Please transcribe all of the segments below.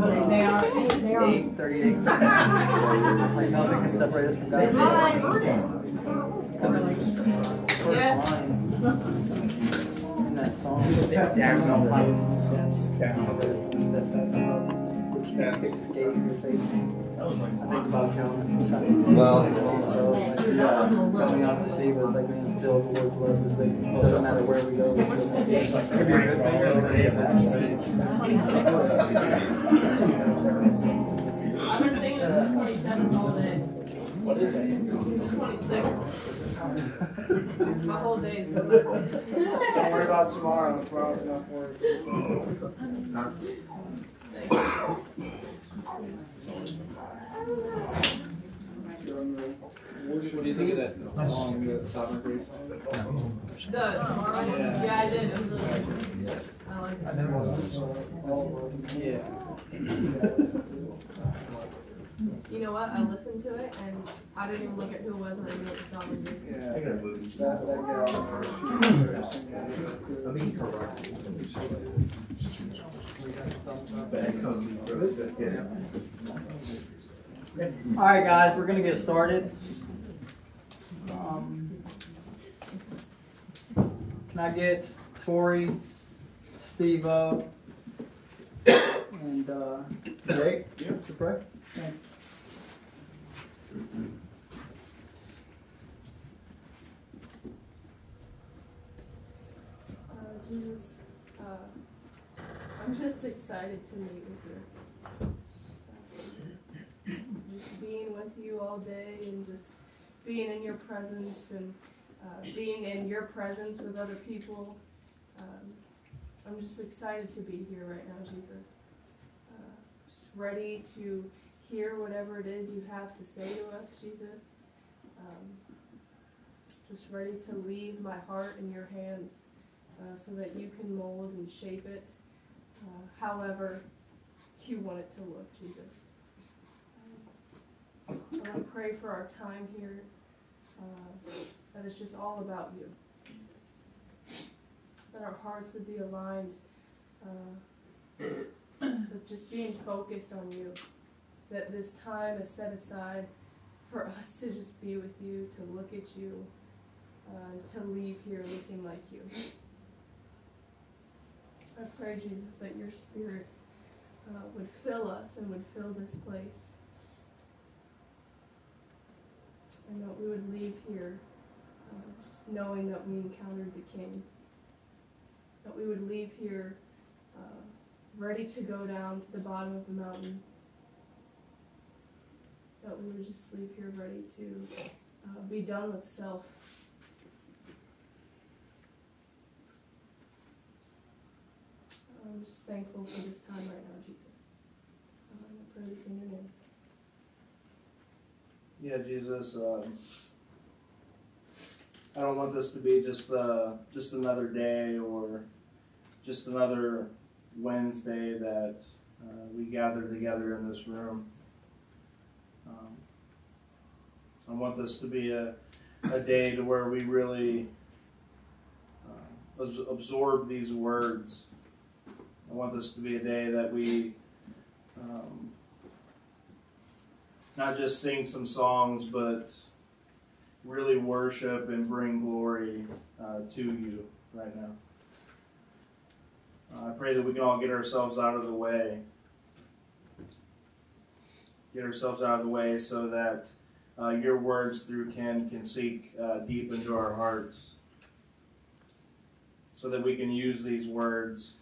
They are, they are. Eight thirty-eight. Like nothing can separate us from God. First line in that song. Step down, no light. Escape your face. I think about Jonah. Well- Going out to sea, but it's like being still the Lord's love. It's like, it doesn't matter where we go. it's still- Could be a good thing or it could be a bad thing. I've been thinking it's the twenty-seventh all day. What is it? Twenty-sixth. My whole day is. Don't worry about tomorrow, tomorrow's not work. What do you think of that song, the Sovereign Grace song? The tomorrow, Yeah. yeah, I did, it was really good. I like it. Yeah. You know what, I listened to it and I didn't even look at who it was and I knew it was Song and Grace. Yeah. I gotta move. That, that gal. I mean, But it comes yeah. All right, guys, we're gonna get started. Um, Can I get Tori, Steve-O, and uh, Jake to pray? Thank you. Uh, Jesus, uh, I'm just excited to meet with you. Just being with you all day and just being in your presence and uh, being in your presence with other people. Um, I'm just excited to be here right now, Jesus. Uh, just ready to hear whatever it is you have to say to us, Jesus. Um, just ready to leave my heart in your hands uh, so that you can mold and shape it uh, however you want it to look, Jesus. Um, I pray for our time here, uh, that it's just all about you. That our hearts would be aligned uh, with just being focused on you. That this time is set aside for us to just be with you, to look at you, uh, to leave here looking like you. I pray, Jesus, that your spirit uh, would fill us and would fill this place. And that we would leave here uh, just knowing that we encountered the King. That we would leave here uh, ready to go down to the bottom of the mountain. That we would just leave here ready to uh, be done with self. I'm just thankful for this time right now, Jesus. Um, I pray this in your name. Yeah, Jesus, um, I don't want this to be just, uh, just another day or just another Wednesday that, uh, we gather together in this room. Um, I want this to be a, a day to where we really, uh, absorb these words. I want this to be a day that we, um, not just sing some songs, but really worship and bring glory uh, to you right now. Uh, I pray that we can all get ourselves out of the way. Get ourselves out of the way so that uh, your words through Ken can seek uh, deep into our hearts. So that we can use these words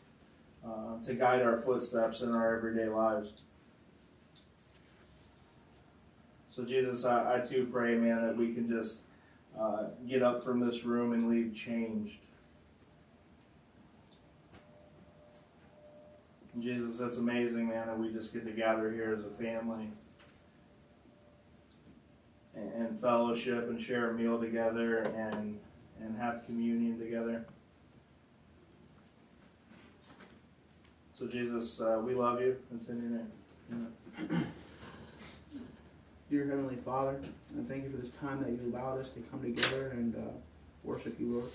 uh, to guide our footsteps in our everyday lives. So, Jesus, I, I too pray, man, that we can just uh, get up from this room and leave changed. Jesus, that's amazing, man, that we just get to gather here as a family and, and fellowship and share a meal together and, and have communion together. So, Jesus, uh, we love you. It's in your name. Amen. Dear Heavenly Father, I thank you for this time that you allowed us to come together and uh, worship you, Lord.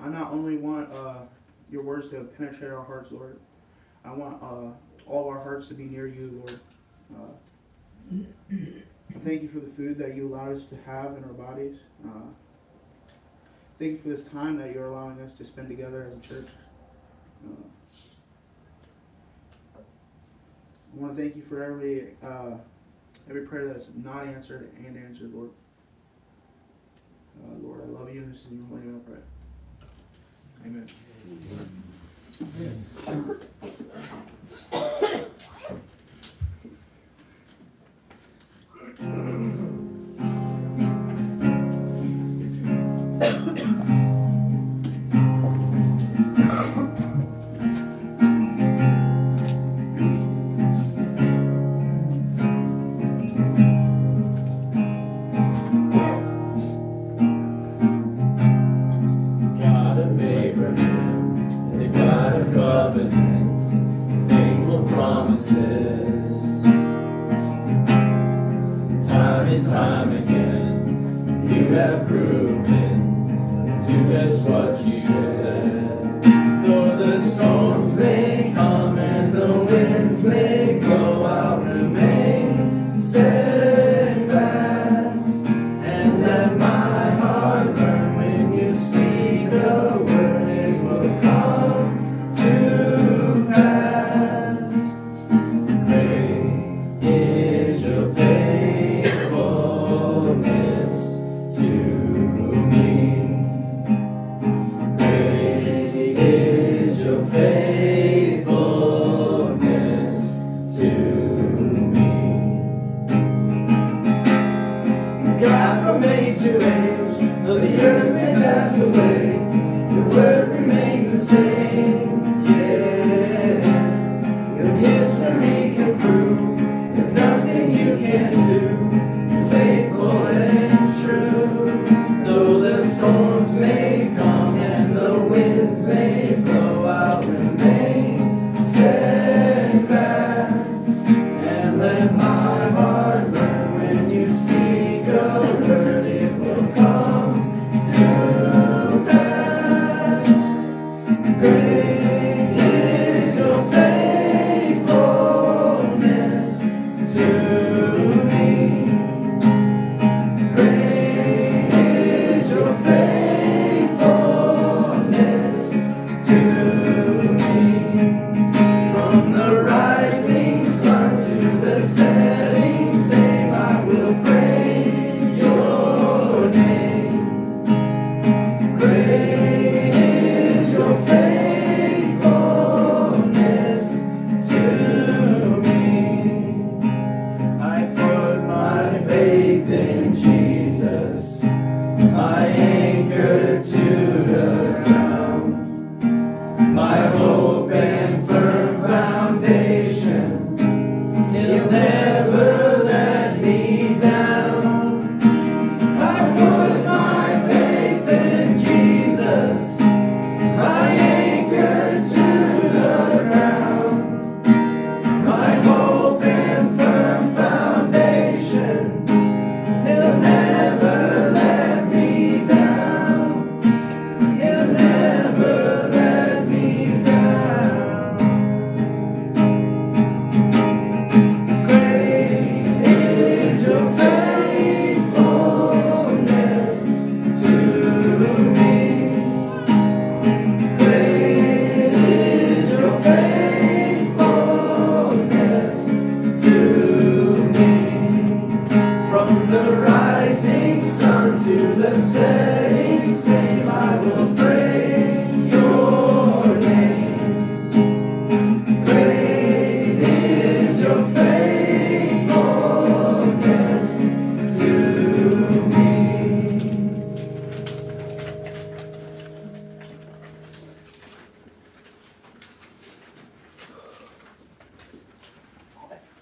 I not only want uh, your words to penetrate our hearts, Lord, I want uh, all our hearts to be near you, Lord. Uh, I thank you for the food that you allowed us to have in our bodies. Uh, thank you for this time that you're allowing us to spend together as a church. I want to thank you for every uh, every prayer that's not answered and answered, Lord. Uh, Lord, I love you, and this is your holy name I pray. Amen. Amen. Amen.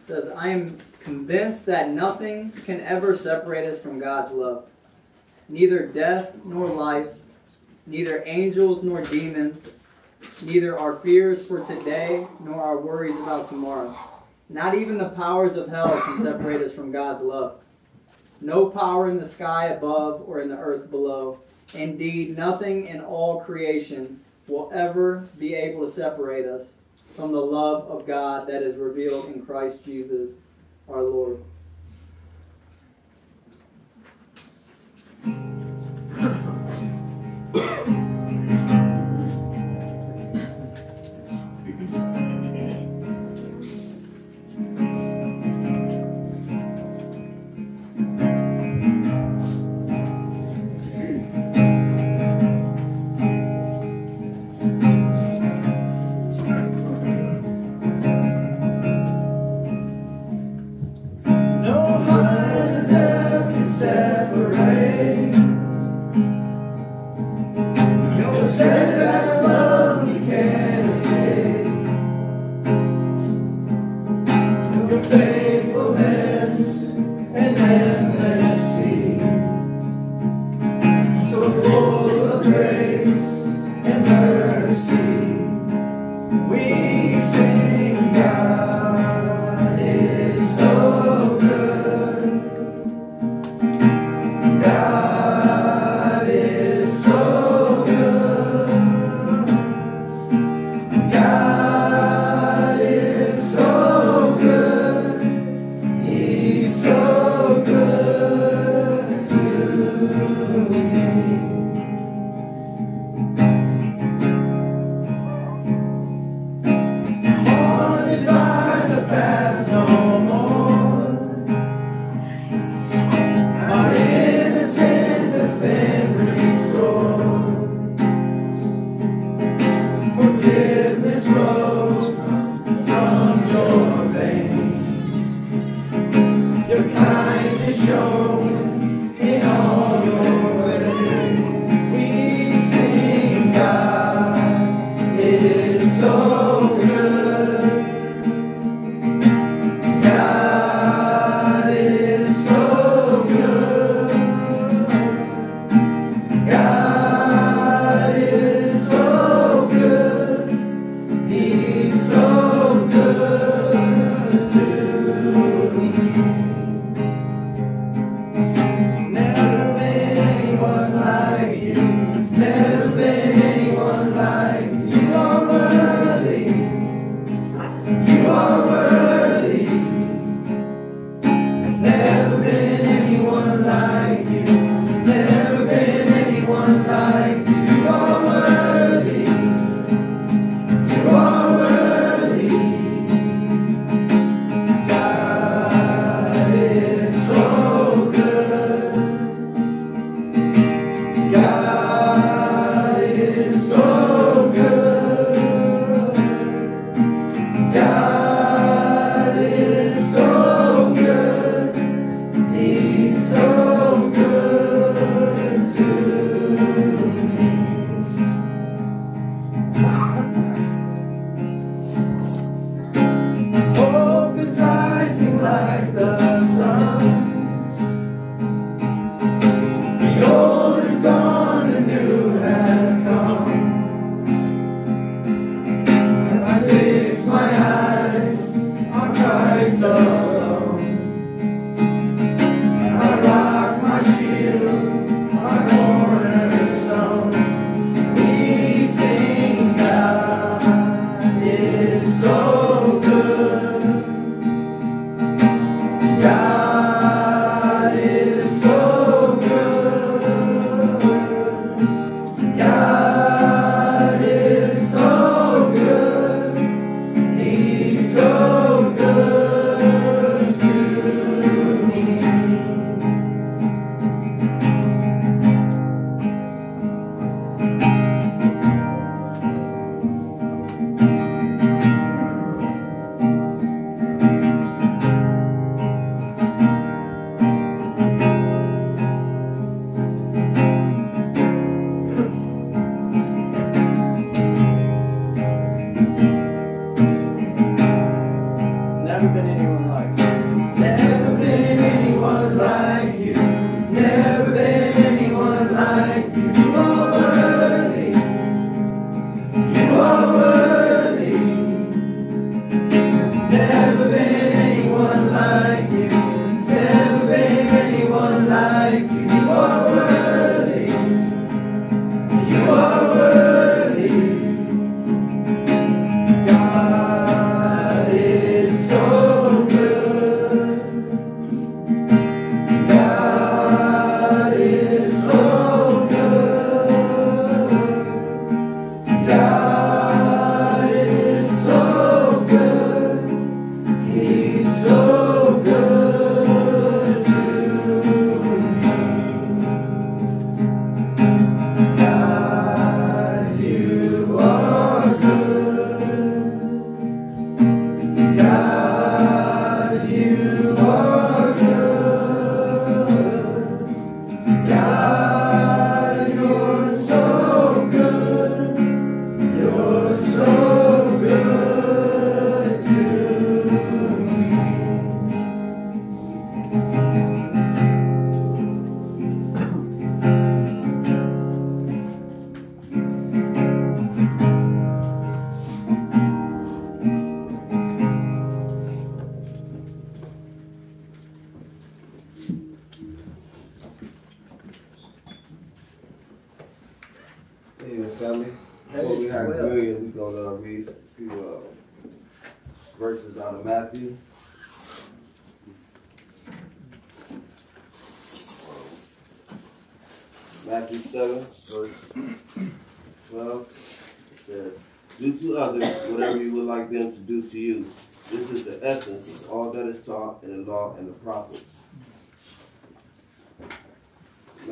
says, I am convinced that nothing can ever separate us from God's love. Neither death nor life, neither angels nor demons, neither our fears for today nor our worries about tomorrow. Not even the powers of hell can separate us from God's love. No power in the sky above or in the earth below. Indeed, nothing in all creation will ever be able to separate us from the love of God that is revealed in Christ Jesus our Lord.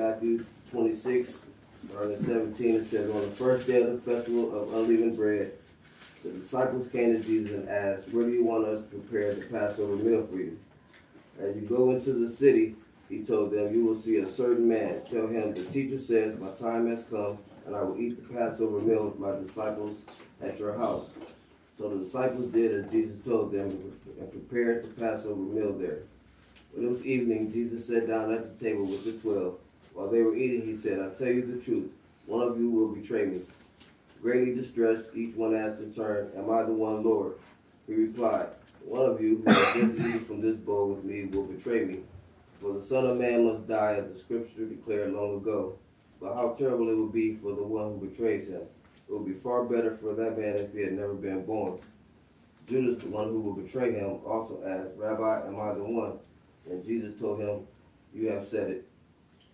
Matthew 26, starting at 17, it says, On the first day of the festival of unleavened bread, the disciples came to Jesus and asked, Where do you want us to prepare the Passover meal for you? As you go into the city, he told them, You will see a certain man. Tell him, The teacher says, My time has come, and I will eat the Passover meal with my disciples at your house. So the disciples did as Jesus told them and prepared the Passover meal there. When it was evening, Jesus sat down at the table with the twelve. While they were eating, he said, I tell you the truth, one of you will betray me. Greatly distressed, each one asked in turn, Am I the one, Lord? He replied, One of you who has just from this bowl with me will betray me. For the Son of Man must die, as the Scripture declared long ago. But how terrible it would be for the one who betrays him. It would be far better for that man if he had never been born. Judas, the one who will betray him, also asked, Rabbi, am I the one? And Jesus told him, You have said it.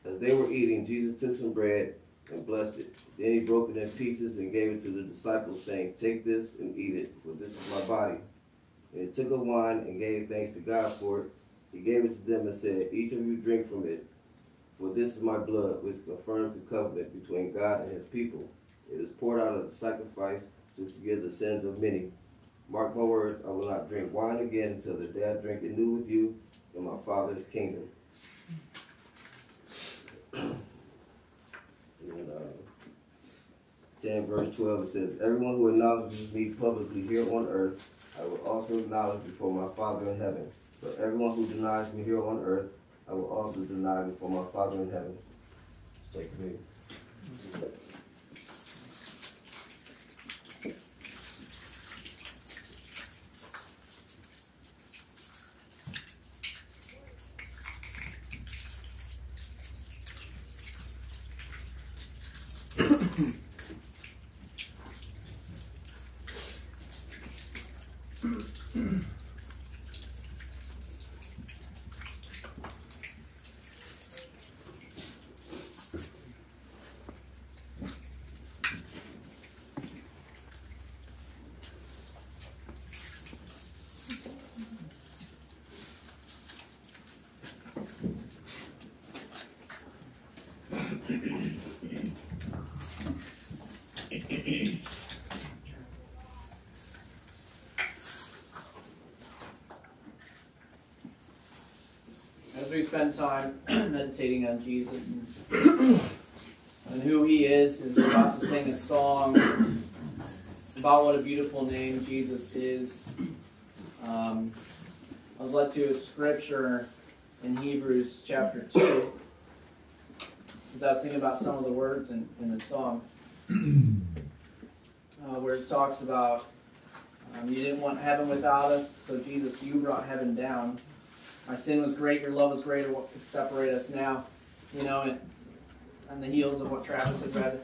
As they were eating, Jesus took some bread and blessed it. Then he broke it in pieces and gave it to the disciples, saying, Take this and eat it, for this is my body. And he took a wine and gave thanks to God for it. He gave it to them and said, Each of you drink from it, for this is my blood, which confirms the covenant between God and his people. It is poured out as a sacrifice to forgive the sins of many. Mark my words, I will not drink wine again until the day I drink it new with you in my Father's kingdom. And, uh, 10 verse 12 it says, Everyone who acknowledges me publicly here on earth, I will also acknowledge before my Father in heaven. But everyone who denies me here on earth, I will also deny before my Father in heaven. Take me. Spend time meditating on Jesus and, and who he is, we're about to sing a song about what a beautiful name Jesus is. Um, I was led to a scripture in Hebrews chapter 2 as I was thinking about some of the words in, in the song, uh, where it talks about um, you didn't want heaven without us, so Jesus, you brought heaven down. My sin was great, your love was greater. What could separate us now? You know, and on the heels of what Travis had read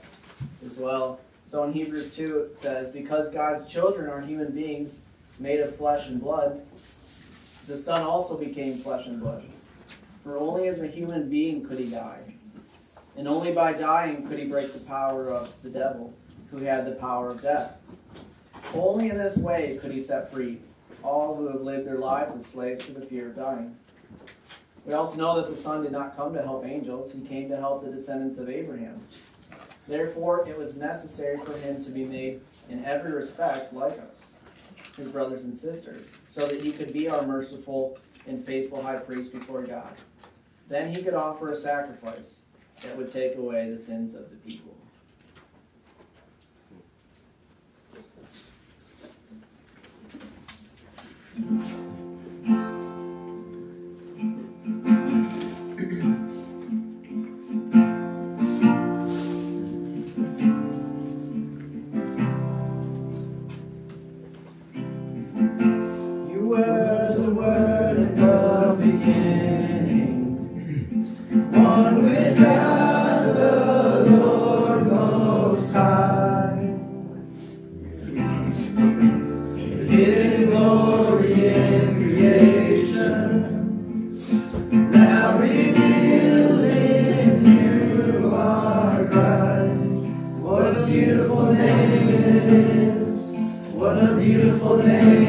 as well. So in Hebrews 2, it says, Because God's children are human beings made of flesh and blood, the Son also became flesh and blood. For only as a human being could he die. And only by dying could he break the power of the devil, who had the power of death. Only in this way could he set free all who have lived their lives as slaves to the fear of dying. We also know that the Son did not come to help angels, he came to help the descendants of Abraham. Therefore, it was necessary for him to be made in every respect like us, his brothers and sisters, so that he could be our merciful and faithful high priest before God. Then he could offer a sacrifice that would take away the sins of the people. You beautiful name.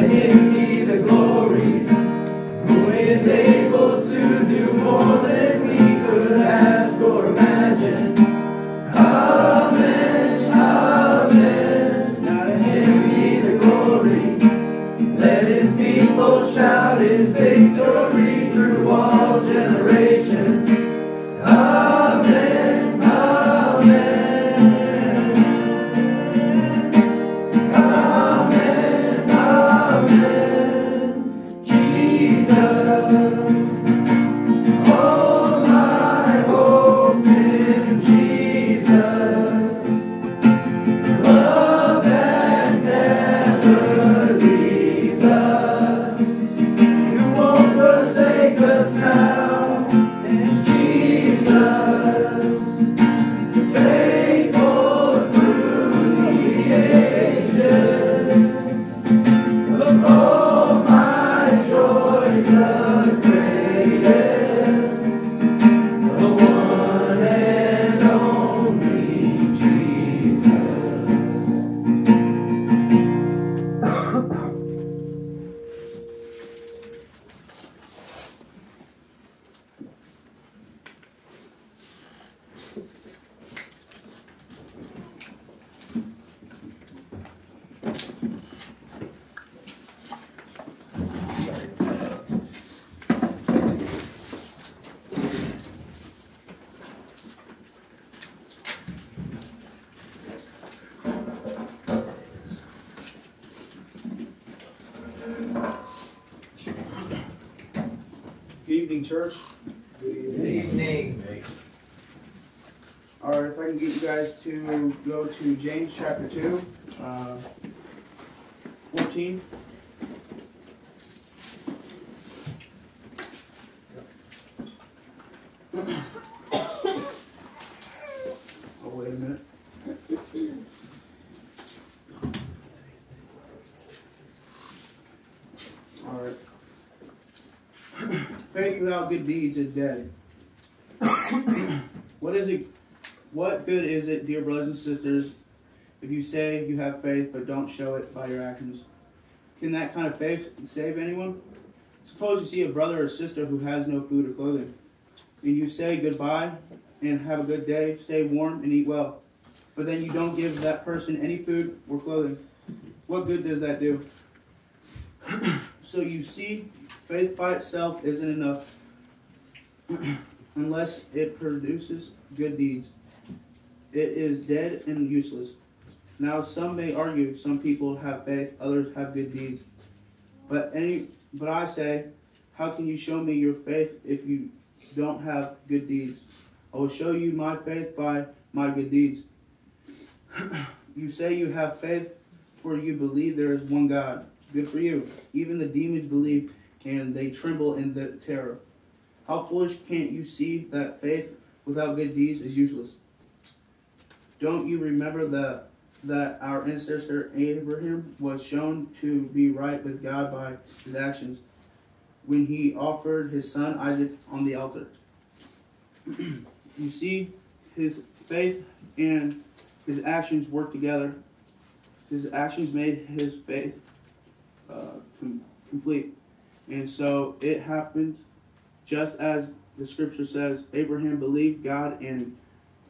but. Without good deeds is dead. what is it? What good is it, dear brothers and sisters, if you say you have faith but don't show it by your actions? Can that kind of faith save anyone? Suppose you see a brother or sister who has no food or clothing, and you say goodbye and have a good day, stay warm and eat well, but then you don't give that person any food or clothing. What good does that do? so you see, faith by itself isn't enough unless it produces good deeds. It is dead and useless. Now some may argue some people have faith, others have good deeds. But any but I say, how can you show me your faith if you don't have good deeds? I will show you my faith by my good deeds. you say you have faith for you believe there is one God. Good for you. Even the demons believe and they tremble in the terror. How foolish can't you see that faith without good deeds is useless? Don't you remember that that our ancestor Abraham was shown to be right with God by his actions when he offered his son Isaac on the altar? you see, his faith and his actions work together. His actions made his faith uh, com- complete. And so it happened just as the scripture says Abraham believed God and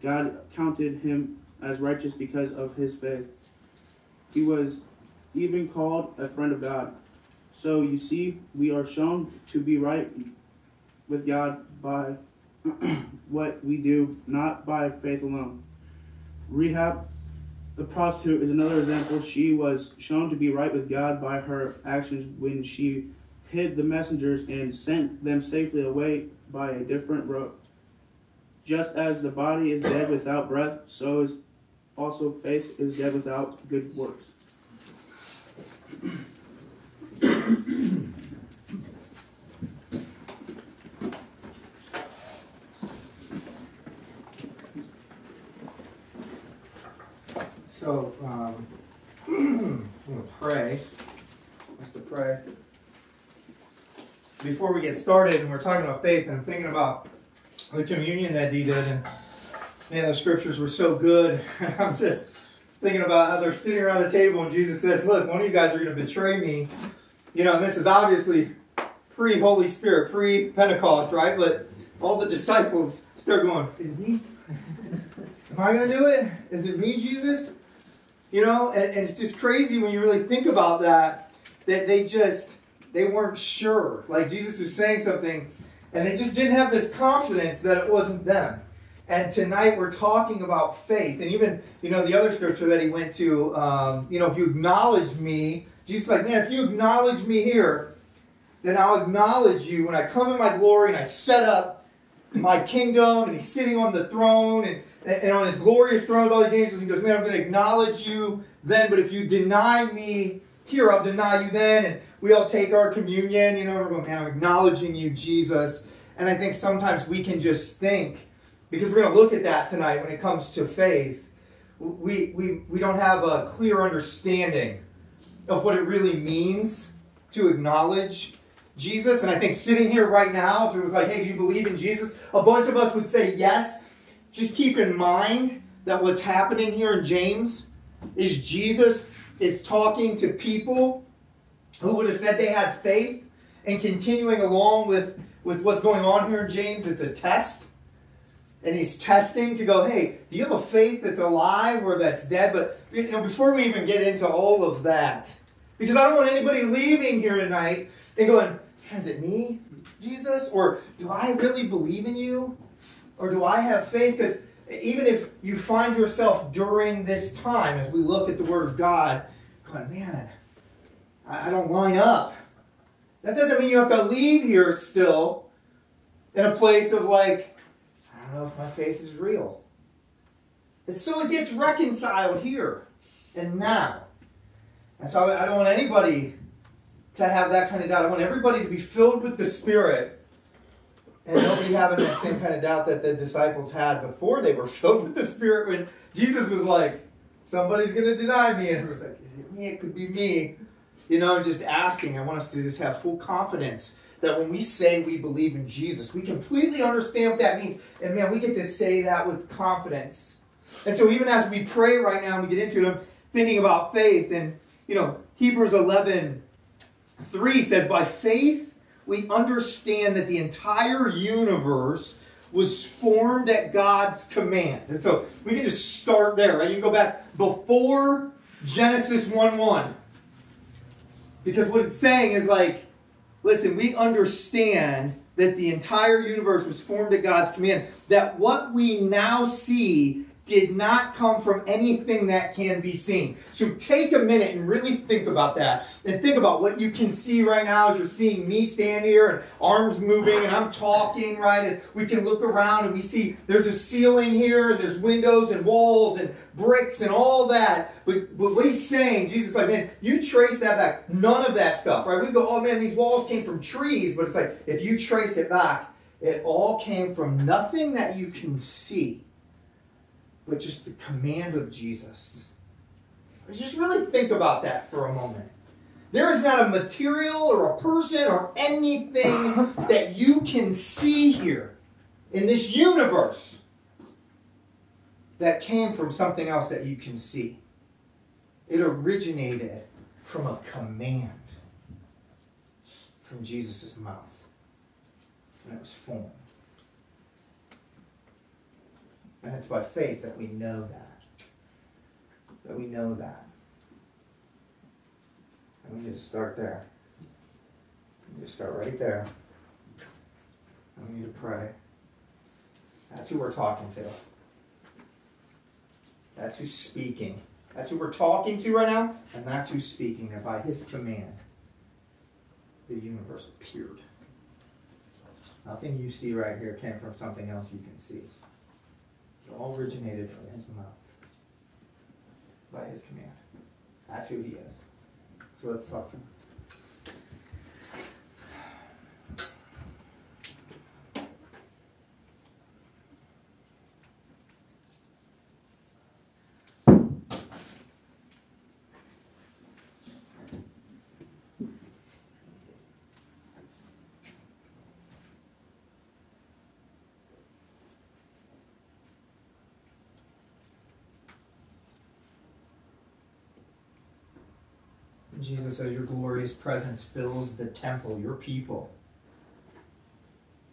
God counted him as righteous because of his faith. He was even called a friend of God. So you see, we are shown to be right with God by what we do, not by faith alone. Rahab, the prostitute, is another example. She was shown to be right with God by her actions when she hid the messengers and sent them safely away by a different road. Just as the body is dead without breath, so is also faith is dead without good works. So, um, I'm going to pray. Let's to pray. Before we get started, and we're talking about faith, and I'm thinking about the communion that he did, and man, those scriptures were so good. And I'm just thinking about how they're sitting around the table, and Jesus says, "Look, one of you guys are going to betray me." You know, and this is obviously pre Holy Spirit, pre Pentecost, right? But all the disciples start going, "Is me? Am I going to do it? Is it me, Jesus?" You know, and, and it's just crazy when you really think about that. That they just they weren't sure. Like Jesus was saying something, and they just didn't have this confidence that it wasn't them. And tonight we're talking about faith, and even you know the other scripture that he went to. Um, you know, if you acknowledge me, Jesus like, man, if you acknowledge me here, then I'll acknowledge you when I come in my glory and I set up my kingdom, and he's sitting on the throne and. And on his glorious throne with all these angels, he goes, Man, I'm going to acknowledge you then, but if you deny me here, I'll deny you then. And we all take our communion, you know, we're going, man, I'm acknowledging you, Jesus. And I think sometimes we can just think, because we're going to look at that tonight when it comes to faith, we, we, we don't have a clear understanding of what it really means to acknowledge Jesus. And I think sitting here right now, if it was like, hey, do you believe in Jesus? A bunch of us would say yes. Just keep in mind that what's happening here in James is Jesus is talking to people who would have said they had faith and continuing along with, with what's going on here James, it's a test. And he's testing to go, hey, do you have a faith that's alive or that's dead? But you know, before we even get into all of that, because I don't want anybody leaving here tonight and going, is it me, Jesus? Or do I really believe in you? Or do I have faith? Because even if you find yourself during this time, as we look at the Word of God, going, man, I don't line up. That doesn't mean you have to leave here still in a place of like, I don't know if my faith is real. And so it gets reconciled here and now. And so I don't want anybody to have that kind of doubt. I want everybody to be filled with the Spirit and nobody having that same kind of doubt that the disciples had before they were filled with the Spirit when Jesus was like, somebody's going to deny me. And it was like, is it me? It could be me. You know, just asking. I want us to just have full confidence that when we say we believe in Jesus, we completely understand what that means. And man, we get to say that with confidence. And so even as we pray right now and we get into it, I'm thinking about faith. And, you know, Hebrews 11, 3 says, By faith we understand that the entire universe was formed at God's command. And so we can just start there, right? You can go back before Genesis 1 1. Because what it's saying is like, listen, we understand that the entire universe was formed at God's command, that what we now see did not come from anything that can be seen. So take a minute and really think about that. And think about what you can see right now as you're seeing me stand here and arms moving and I'm talking, right? And we can look around and we see there's a ceiling here and there's windows and walls and bricks and all that. But, but what he's saying, Jesus like, man, you trace that back. None of that stuff, right? We go, oh man, these walls came from trees. But it's like, if you trace it back, it all came from nothing that you can see but just the command of Jesus. Just really think about that for a moment. There is not a material or a person or anything that you can see here in this universe that came from something else that you can see. It originated from a command from Jesus' mouth. And it was formed. And it's by faith that we know that. That we know that. And we need to start there. We need to start right there. And we need to pray. That's who we're talking to. That's who's speaking. That's who we're talking to right now, and that's who's speaking. And by his command, the universe appeared. Nothing you see right here came from something else you can see. All originated from his mouth by his command. That's who he is. So let's talk to him. Jesus says, Your glorious presence fills the temple, your people,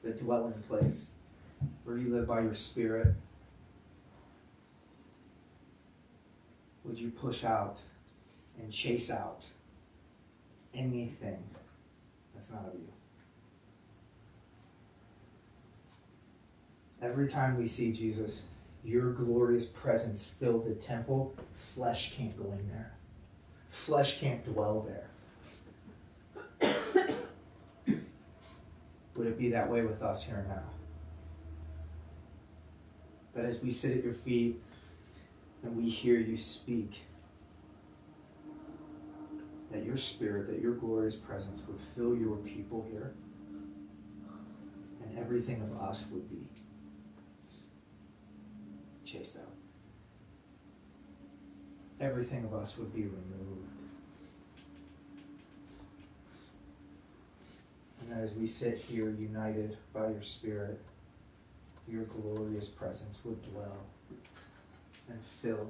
the dwelling place where you live by your spirit. Would you push out and chase out anything that's not of you? Every time we see Jesus, your glorious presence filled the temple, flesh can't go in there. Flesh can't dwell there. Would it be that way with us here now? That as we sit at your feet and we hear you speak, that your spirit, that your glorious presence would fill your people here, and everything of us would be chased out everything of us would be removed. And as we sit here united by your Spirit, your glorious presence would dwell and fill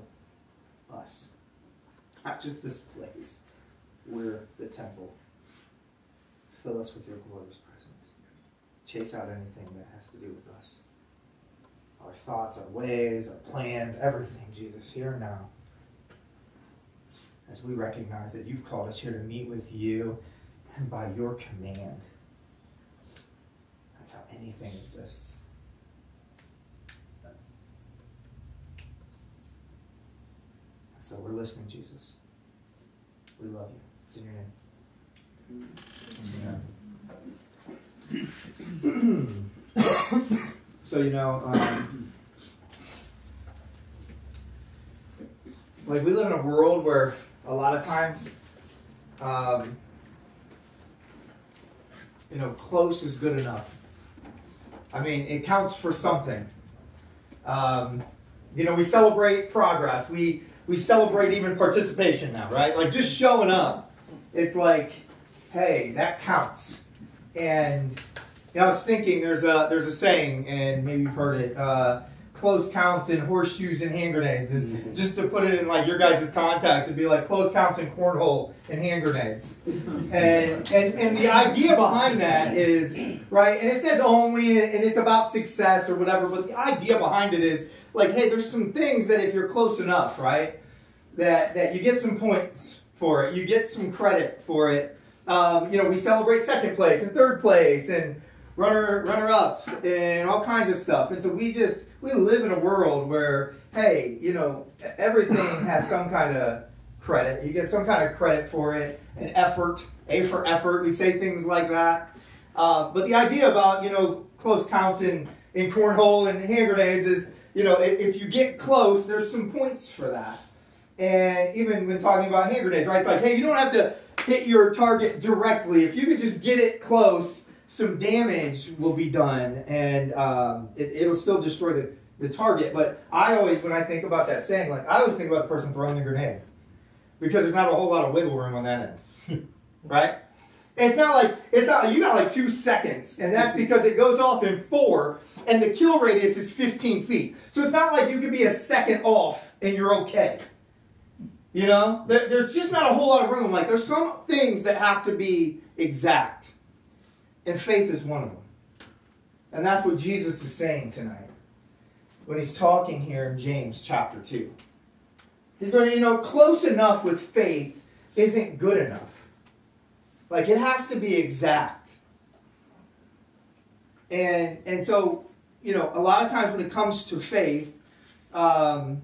us. Not just this place, we're the temple. Fill us with your glorious presence. Chase out anything that has to do with us. Our thoughts, our ways, our plans, everything, Jesus, here now as we recognize that you've called us here to meet with you and by your command. That's how anything exists. So we're listening, Jesus. We love you. It's in your name. Amen. so you know, um, like we live in a world where a lot of times, um, you know, close is good enough. I mean, it counts for something. Um, you know, we celebrate progress. We we celebrate even participation now, right? Like just showing up. It's like, hey, that counts. And you know, I was thinking there's a there's a saying, and maybe you've heard it. Uh, close counts and horseshoes and hand grenades, and just to put it in like your guys' context, it'd be like close counts and cornhole and hand grenades. And and and the idea behind that is right, and it says only, and it's about success or whatever. But the idea behind it is like, hey, there's some things that if you're close enough, right, that that you get some points for it, you get some credit for it. Um, you know, we celebrate second place and third place and runner runner ups and all kinds of stuff. And so we just we live in a world where hey, you know, everything has some kind of credit. You get some kind of credit for it, an effort, A for effort. We say things like that. Uh, but the idea about you know close counts in in cornhole and hand grenades is you know if, if you get close, there's some points for that. And even when talking about hand grenades, right? It's like, hey, you don't have to hit your target directly. If you could just get it close, some damage will be done, and um, it, will still destroy the, the target. But I always, when I think about that saying, like I always think about the person throwing the grenade, because there's not a whole lot of wiggle room on that end, right? It's not like it's not you got like two seconds, and that's because it goes off in four, and the kill radius is 15 feet. So it's not like you could be a second off and you're okay. You know, there's just not a whole lot of room. Like, there's some things that have to be exact. And faith is one of them. And that's what Jesus is saying tonight when he's talking here in James chapter 2. He's going, you know, close enough with faith isn't good enough. Like, it has to be exact. And, and so, you know, a lot of times when it comes to faith, um,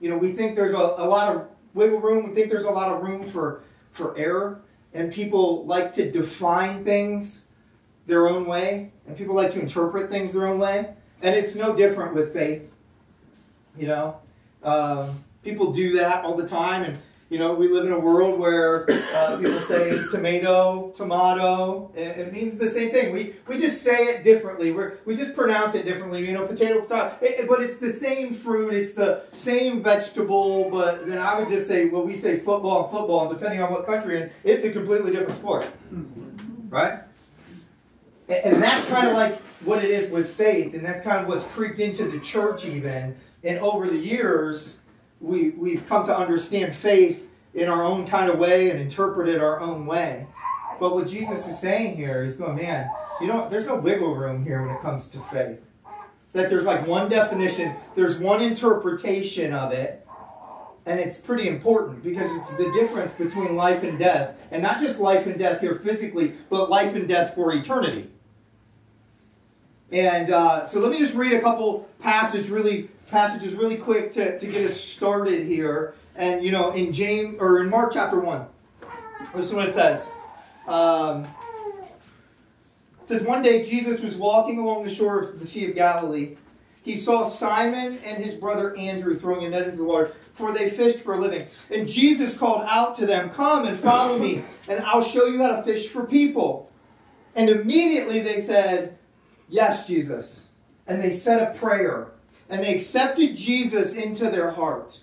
you know, we think there's a, a lot of wiggle room. We think there's a lot of room for, for error. And people like to define things their own way. And people like to interpret things their own way. And it's no different with faith. You know, um, people do that all the time. And you know, we live in a world where uh, people say tomato, tomato. It, it, means the same thing. We, we just say it differently. we we just pronounce it differently. You know, potato, potato. It, but it's the same fruit. It's the same vegetable. But then I would just say, well, we say football and football. Depending on what country, and it's a completely different sport. Right? And, and that's kind of like what it is with faith. And that's kind of what's creeped into the church even. And over the years, we, we've come to understand faith in our own kind of way and interpret it our own way. But what Jesus is saying here, he's going, man, you know, there's no wiggle room here when it comes to faith. That there's like one definition, there's one interpretation of it, and it's pretty important because it's the difference between life and death. And not just life and death here physically, but life and death for eternity. And uh, so let me just read a couple passage really passages really quick to, to get us started here. And you know, in James or in Mark chapter one, this is what it says. Um, it says one day Jesus was walking along the shore of the Sea of Galilee. He saw Simon and his brother Andrew throwing a net into the water, for they fished for a living. And Jesus called out to them, Come and follow me, and I'll show you how to fish for people. And immediately they said, Yes, Jesus. And they said a prayer and they accepted Jesus into their heart.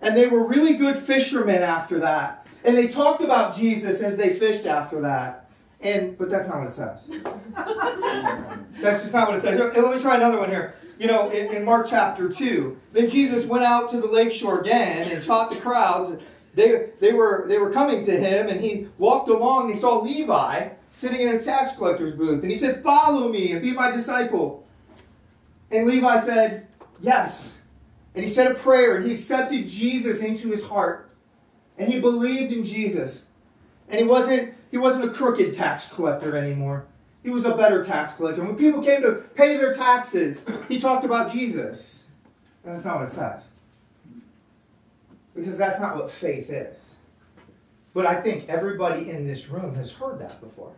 And they were really good fishermen after that. And they talked about Jesus as they fished after that. And but that's not what it says. that's just not what it says. Let me try another one here. You know, in, in Mark chapter 2, then Jesus went out to the lakeshore again and taught the crowds. They, they, were, they were coming to him, and he walked along and he saw Levi sitting in his tax collector's booth. And he said, Follow me and be my disciple. And Levi said, Yes. And he said a prayer and he accepted Jesus into his heart. And he believed in Jesus. And he wasn't, he wasn't a crooked tax collector anymore. He was a better tax collector. When people came to pay their taxes, he talked about Jesus. And that's not what it says. Because that's not what faith is. But I think everybody in this room has heard that before.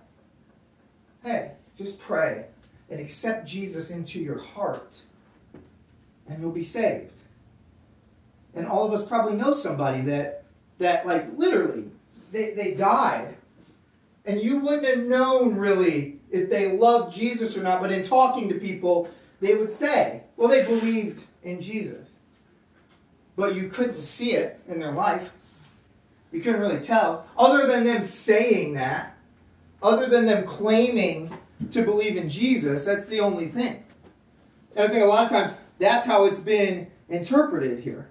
Hey, just pray and accept Jesus into your heart, and you'll be saved. And all of us probably know somebody that that like literally they, they died. And you wouldn't have known really if they loved Jesus or not, but in talking to people, they would say, well, they believed in Jesus. But you couldn't see it in their life. You couldn't really tell. Other than them saying that, other than them claiming to believe in Jesus, that's the only thing. And I think a lot of times that's how it's been interpreted here.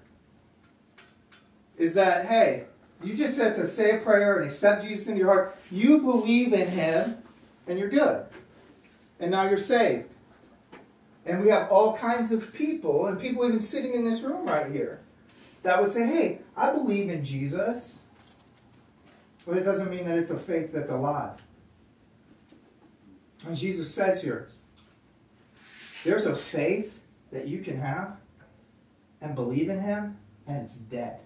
Is that, hey, you just have to say a prayer and accept Jesus into your heart. You believe in him, and you're good. And now you're saved. And we have all kinds of people, and people even sitting in this room right here, that would say, hey, I believe in Jesus. But it doesn't mean that it's a faith that's alive. And Jesus says here, there's a faith that you can have and believe in him, and it's dead.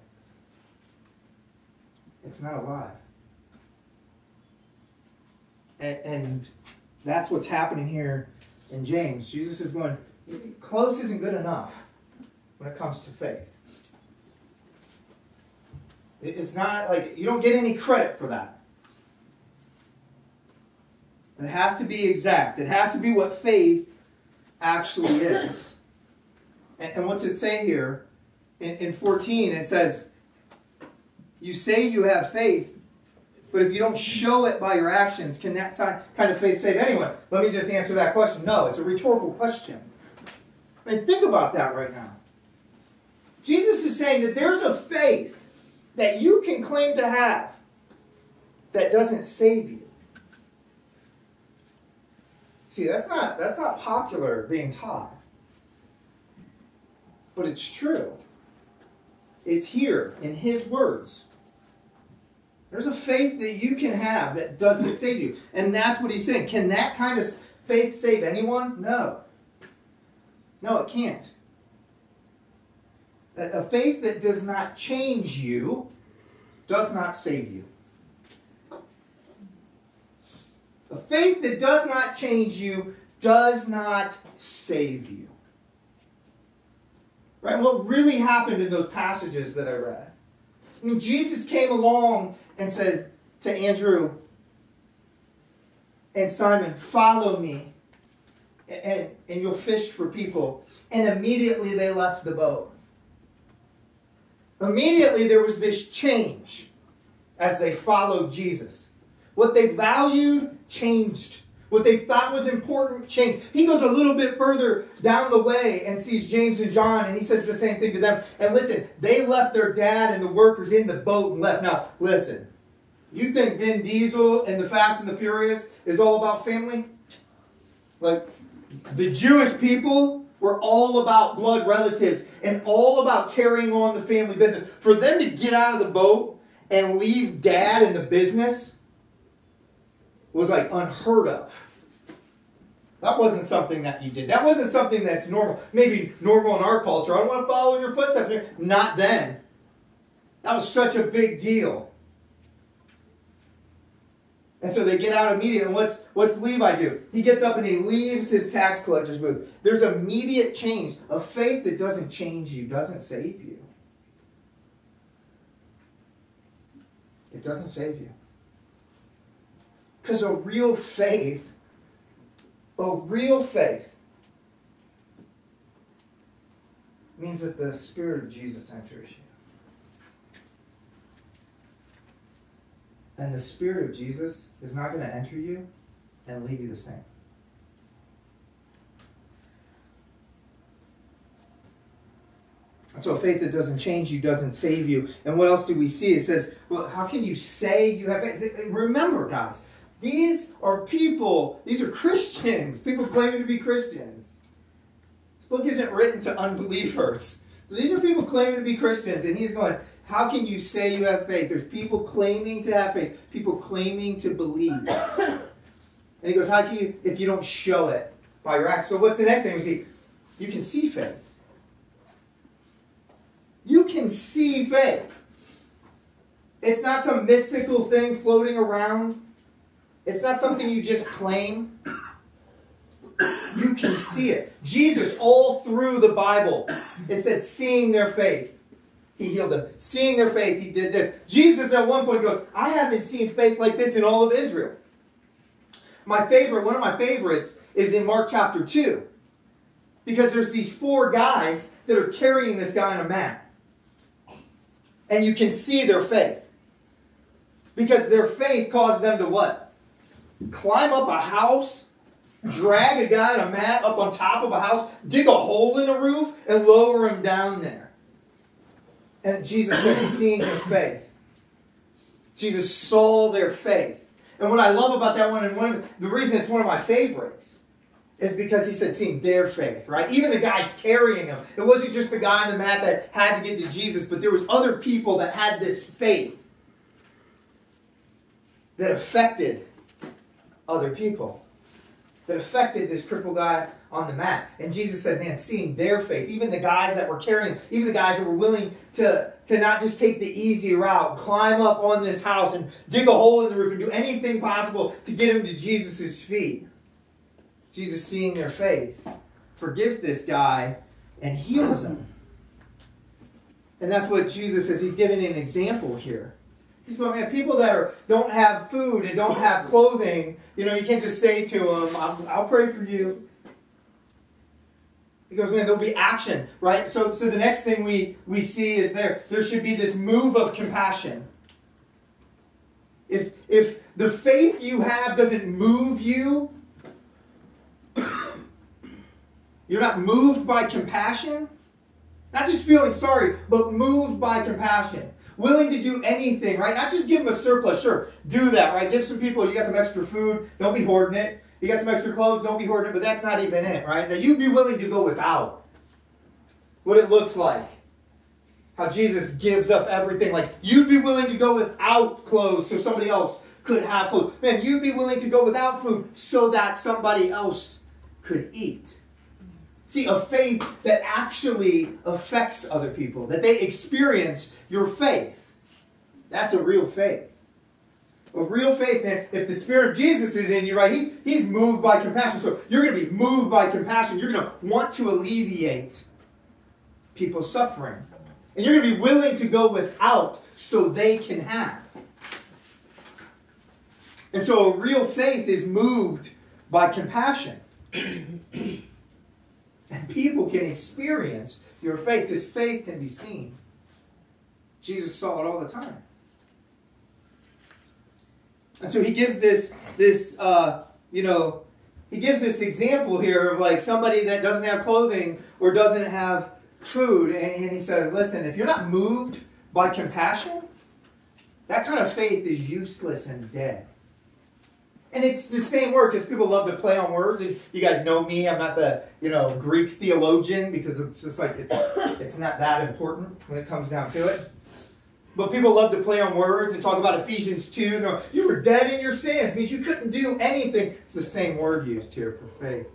It's not alive. And, and that's what's happening here in James. Jesus is going, close isn't good enough when it comes to faith. It's not like you don't get any credit for that. It has to be exact. It has to be what faith actually is. And, and what's it say here? In, in 14, it says, You say you have faith, but if you don't show it by your actions, can that kind of faith save anyone? Let me just answer that question. No, it's a rhetorical question. I mean, think about that right now. Jesus is saying that there's a faith that you can claim to have that doesn't save you. See, that's not that's not popular being taught. But it's true. It's here in his words. There's a faith that you can have that doesn't save you. And that's what he's saying. Can that kind of faith save anyone? No. No, it can't. A faith that does not change you does not save you. A faith that does not change you does not save you. Right? What really happened in those passages that I read? I mean, Jesus came along and said to Andrew and Simon, Follow me, and, and you'll fish for people. And immediately they left the boat. Immediately there was this change as they followed Jesus. What they valued changed. What they thought was important changed. He goes a little bit further down the way and sees James and John, and he says the same thing to them. And listen, they left their dad and the workers in the boat and left. Now, listen, you think Vin Diesel and the Fast and the Furious is all about family? Like, the Jewish people were all about blood relatives and all about carrying on the family business. For them to get out of the boat and leave dad in the business was like unheard of. That wasn't something that you did. That wasn't something that's normal. Maybe normal in our culture. I don't want to follow your footsteps. Not then. That was such a big deal. And so they get out immediately. And what's, what's Levi do? He gets up and he leaves his tax collector's booth. There's immediate change. A faith that doesn't change you doesn't save you. It doesn't save you. Because a real faith, a real faith, means that the Spirit of Jesus enters you. And the Spirit of Jesus is not going to enter you and leave you the same. So a faith that doesn't change you doesn't save you. And what else do we see? It says, well, how can you say you have faith? Remember, guys, these are people, these are Christians, people claiming to be Christians. This book isn't written to unbelievers. So these are people claiming to be Christians, and he's going, how can you say you have faith? There's people claiming to have faith, people claiming to believe. And he goes, How can you, if you don't show it by your acts? So, what's the next thing we see? You can see faith. You can see faith. It's not some mystical thing floating around, it's not something you just claim. You can see it. Jesus, all through the Bible, it said, seeing their faith. He healed them. Seeing their faith, he did this. Jesus at one point goes, I haven't seen faith like this in all of Israel. My favorite, one of my favorites, is in Mark chapter 2. Because there's these four guys that are carrying this guy on a mat. And you can see their faith. Because their faith caused them to what? Climb up a house, drag a guy on a mat up on top of a house, dig a hole in the roof, and lower him down there. And Jesus said, seeing their faith. Jesus saw their faith. And what I love about that one, and one the reason it's one of my favorites, is because he said seeing their faith, right? Even the guys carrying him. It wasn't just the guy on the mat that had to get to Jesus, but there was other people that had this faith that affected other people. That affected this crippled guy on the mat. And Jesus said, man, seeing their faith, even the guys that were carrying, even the guys that were willing to, to not just take the easy route, climb up on this house and dig a hole in the roof and do anything possible to get him to Jesus' feet. Jesus, seeing their faith, forgives this guy and heals him. And that's what Jesus says. He's giving an example here. He's going, man, people that are, don't have food and don't have clothing, you know, you can't just say to them, I'll, I'll pray for you. He goes, man, there'll be action, right? So, so the next thing we, we see is there, there should be this move of compassion. If, if the faith you have doesn't move you, you're not moved by compassion, not just feeling sorry, but moved by compassion. Willing to do anything, right? Not just give them a surplus. Sure, do that, right? Give some people, you got some extra food, don't be hoarding it. You got some extra clothes, don't be hoarding it, but that's not even it, right? That you'd be willing to go without. What it looks like. How Jesus gives up everything. Like, you'd be willing to go without clothes so somebody else could have clothes. Man, you'd be willing to go without food so that somebody else could eat. See, a faith that actually affects other people, that they experience your faith. That's a real faith. A real faith, man, if the Spirit of Jesus is in you, right, he's, he's moved by compassion. So you're going to be moved by compassion. You're going to want to alleviate people's suffering. And you're going to be willing to go without so they can have. And so a real faith is moved by compassion. And people can experience your faith because faith can be seen. Jesus saw it all the time. And so he gives this, this uh, you know, he gives this example here of like somebody that doesn't have clothing or doesn't have food. And he says, listen, if you're not moved by compassion, that kind of faith is useless and dead. And it's the same word because people love to play on words. And you guys know me; I'm not the you know Greek theologian because it's just like it's it's not that important when it comes down to it. But people love to play on words and talk about Ephesians 2. You, you were dead in your sins, it means you couldn't do anything. It's the same word used here for faith.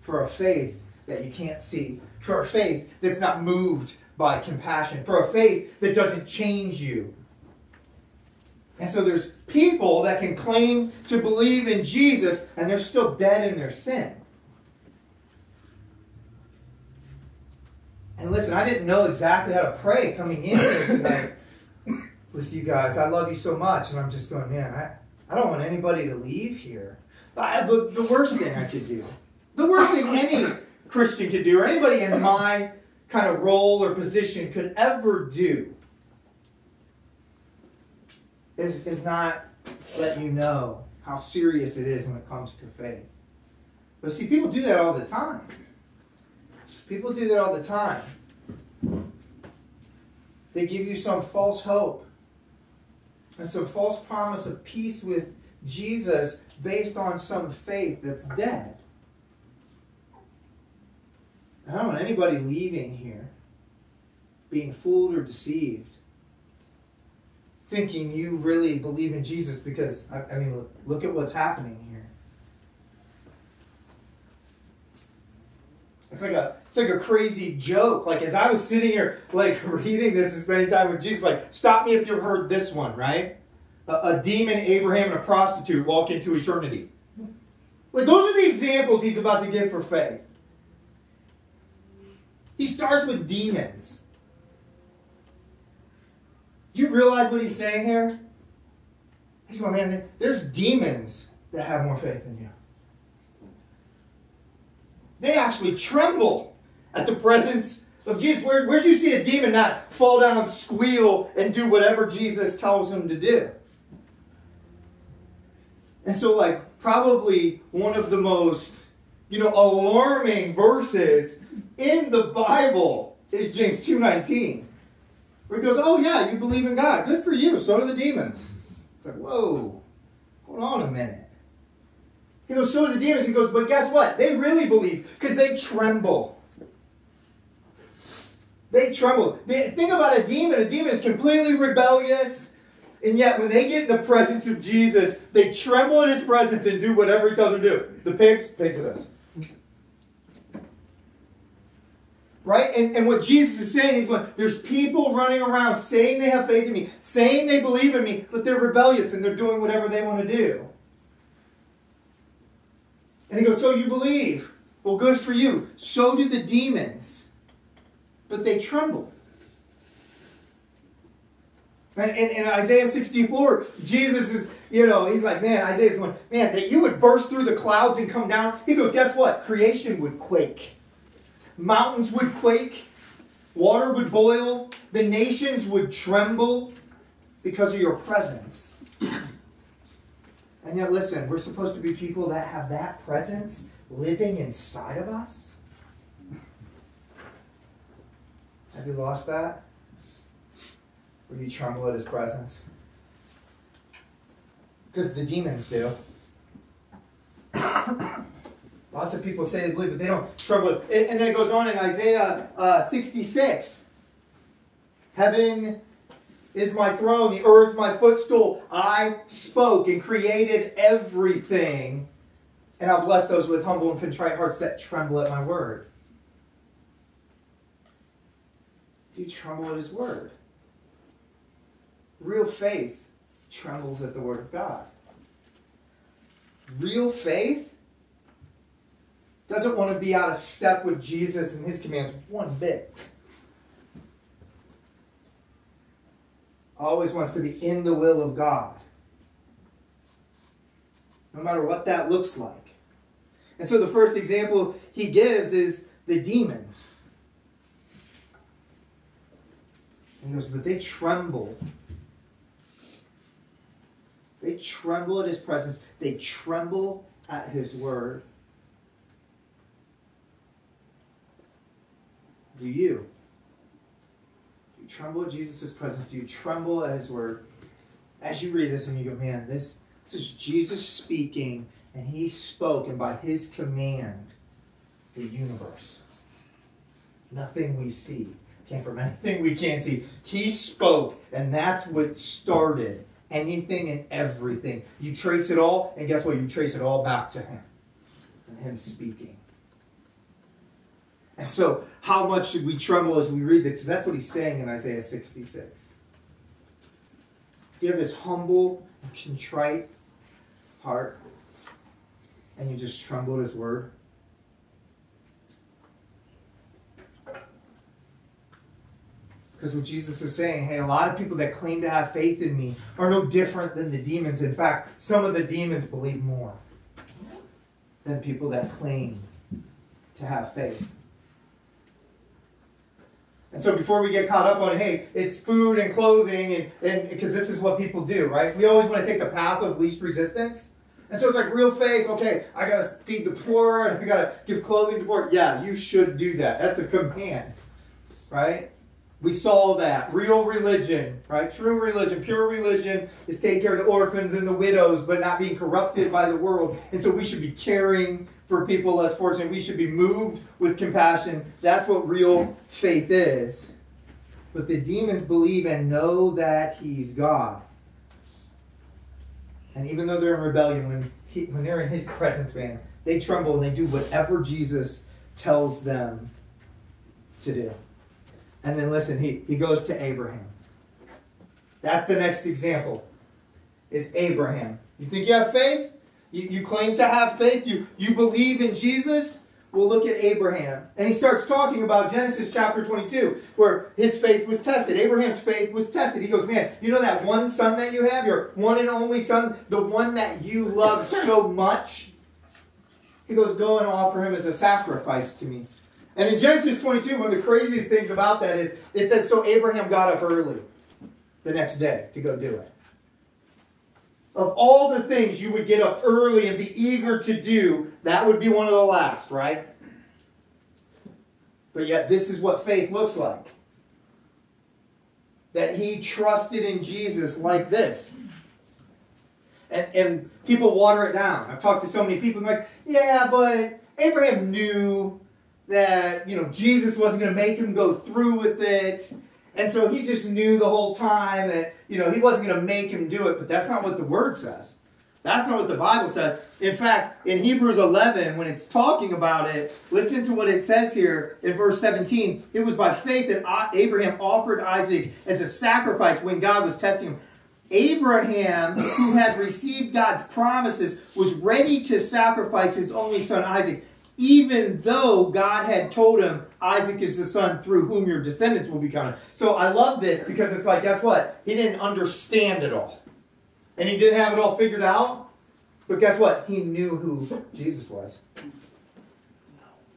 For a faith that you can't see. For a faith that's not moved by compassion. For a faith that doesn't change you. And so there's people that can claim to believe in Jesus and they're still dead in their sin. And listen, I didn't know exactly how to pray coming in here tonight with you guys. I love you so much. And I'm just going, man, I, I don't want anybody to leave here. I, the, the worst thing I could do, the worst thing any Christian could do, or anybody in my kind of role or position could ever do, is, is not let you know how serious it is when it comes to faith. But see, people do that all the time. People do that all the time. They give you some false hope and some false promise of peace with Jesus based on some faith that's dead. I don't want anybody leaving here being fooled or deceived thinking you really believe in Jesus because, I, I mean, look, look at what's happening here. It's like a it's like a crazy joke. Like as I was sitting here, like reading this and spending time with Jesus, like stop me if you've heard this one, right? A, a demon, Abraham, and a prostitute walk into eternity. Like those are the examples he's about to give for faith. He starts with demons. Do you realize what he's saying here? He's going, man, there's demons that have more faith than you. They actually tremble at the presence of Jesus. Where, where'd you see a demon not fall down and squeal and do whatever Jesus tells him to do? And so, like, probably one of the most, you know, alarming verses in the Bible is James 2.19. Where he goes, oh yeah, you believe in God. Good for you. So do the demons. It's like, whoa, hold on a minute. He goes, so do the demons. He goes, but guess what? They really believe because they tremble. They tremble. The thing about a demon, a demon is completely rebellious. And yet, when they get in the presence of Jesus, they tremble in his presence and do whatever he tells them to do. The pigs, pigs it is. Right? And, and what Jesus is saying is going, there's people running around saying they have faith in me, saying they believe in me, but they're rebellious and they're doing whatever they want to do. And he goes, So you believe? Well, good for you. So do the demons. But they tremble. And in Isaiah 64, Jesus is, you know, he's like, man, Isaiah's going, man, that you would burst through the clouds and come down. He goes, guess what? Creation would quake. Mountains would quake. Water would boil. The nations would tremble because of your presence. And yet, listen, we're supposed to be people that have that presence living inside of us. Have you lost that? Or you tremble at his presence? Because the demons do. Lots of people say they believe, but they don't tremble. And then it goes on in Isaiah uh, 66. Heaven is my throne, the earth my footstool. I spoke and created everything, and I'll bless those with humble and contrite hearts that tremble at my word. Do you tremble at his word? Real faith trembles at the word of God. Real faith doesn't want to be out of step with Jesus and his commands one bit. Always wants to be in the will of God. No matter what that looks like. And so the first example he gives is the demons. And he goes, but they tremble. They tremble at his presence. They tremble at his word. Do you? Tremble at Jesus' presence? Do you tremble at his word? As you read this and you go, man, this, this is Jesus speaking, and he spoke, and by his command, the universe. Nothing we see came from anything we can't see. He spoke, and that's what started anything and everything. You trace it all, and guess what? You trace it all back to him and him speaking. And so, how much should we tremble as we read this? Because that's what he's saying in Isaiah 66. You have this humble and contrite heart, and you just tremble at his word. Because what Jesus is saying, hey, a lot of people that claim to have faith in me are no different than the demons. In fact, some of the demons believe more than people that claim to have faith. And so before we get caught up on, hey, it's food and clothing, and, because this is what people do, right? We always want to take the path of least resistance. And so it's like real faith, okay, I gotta feed the poor and I gotta give clothing to poor. Yeah, you should do that. That's a command. Right? We saw that. Real religion, right? True religion, pure religion is taking care of the orphans and the widows, but not being corrupted by the world. And so we should be caring for people less fortunate. We should be moved with compassion. That's what real faith is. But the demons believe and know that he's God. And even though they're in rebellion, when, he, when they're in his presence, man, they tremble and they do whatever Jesus tells them to do. And then listen, he, he goes to Abraham. That's the next example. Is Abraham. You think you have faith? You, you claim to have faith, you, you believe in Jesus. Well, look at Abraham. And he starts talking about Genesis chapter 22, where his faith was tested. Abraham's faith was tested. He goes, Man, you know that one son that you have, your one and only son, the one that you love so much? He goes, Go and offer him as a sacrifice to me. And in Genesis 22, one of the craziest things about that is it says, So Abraham got up early the next day to go do it. Of all the things you would get up early and be eager to do, that would be one of the last, right? But yet, this is what faith looks like. That he trusted in Jesus like this. And, and people water it down. I've talked to so many people like, yeah, but Abraham knew that, you know, Jesus wasn't going to make him go through with it. And so he just knew the whole time that, you know, he wasn't going to make him do it, but that's not what the word says. That's not what the Bible says. In fact, in Hebrews 11, when it's talking about it, listen to what it says here in verse 17. It was by faith that Abraham offered Isaac as a sacrifice when God was testing him. Abraham, who had received God's promises, was ready to sacrifice his only son Isaac even though God had told him, Isaac is the son through whom your descendants will be counted. So I love this because it's like, guess what? He didn't understand it all. And he didn't have it all figured out. But guess what? He knew who Jesus was.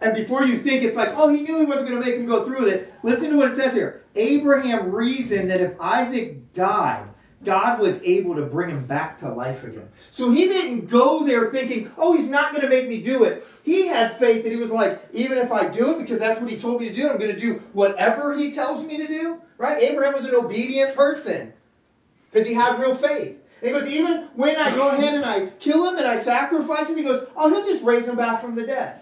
And before you think it's like, oh, he knew he wasn't going to make him go through with it, listen to what it says here. Abraham reasoned that if Isaac died, God was able to bring him back to life again. So he didn't go there thinking, oh, he's not going to make me do it. He had faith that he was like, even if I do it, because that's what he told me to do, I'm going to do whatever he tells me to do. Right? Abraham was an obedient person because he had real faith. And he goes, even when I go ahead and I kill him and I sacrifice him, he goes, oh, he'll just raise him back from the dead.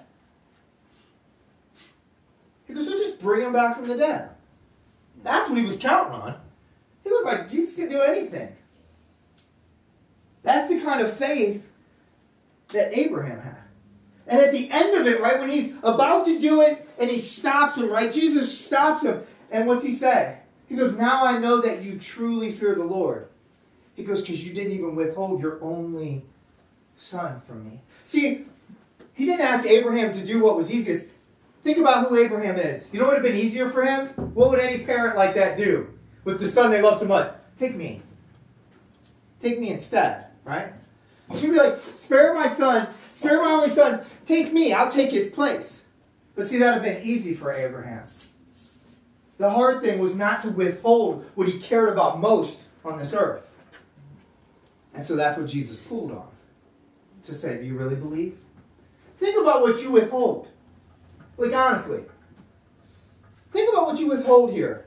He goes, he'll just bring him back from the dead. That's what he was counting on. He was like, Jesus can do anything. That's the kind of faith that Abraham had. And at the end of it, right, when he's about to do it and he stops him, right, Jesus stops him. And what's he say? He goes, Now I know that you truly fear the Lord. He goes, Because you didn't even withhold your only son from me. See, he didn't ask Abraham to do what was easiest. Think about who Abraham is. You know what would have been easier for him? What would any parent like that do? With the son they love so much. Take me. Take me instead, right? She'd be like, spare my son, spare my only son, take me, I'll take his place. But see, that would have been easy for Abraham. The hard thing was not to withhold what he cared about most on this earth. And so that's what Jesus pulled on. To say, do you really believe? Think about what you withhold. Like, honestly. Think about what you withhold here.